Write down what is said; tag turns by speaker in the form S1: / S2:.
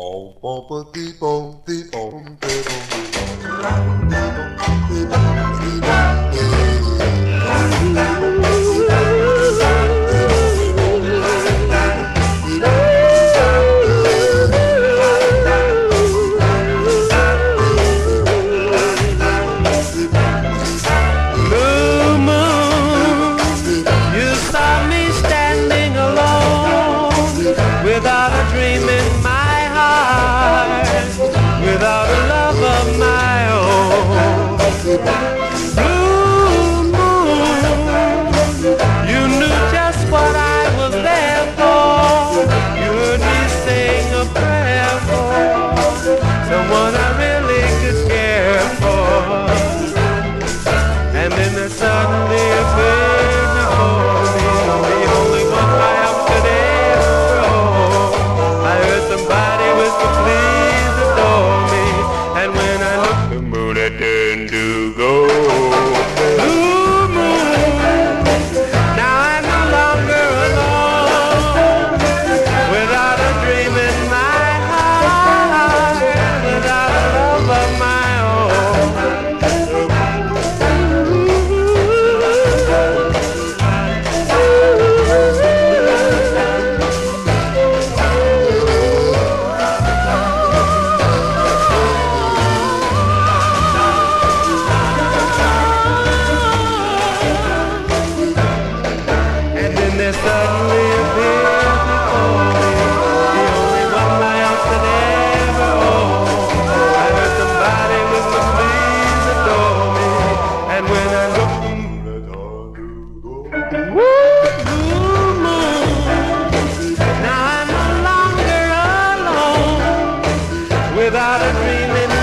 S1: Bom, bom, dee, bom, dee, bom, dee, bom, dee, bom. started dreaming.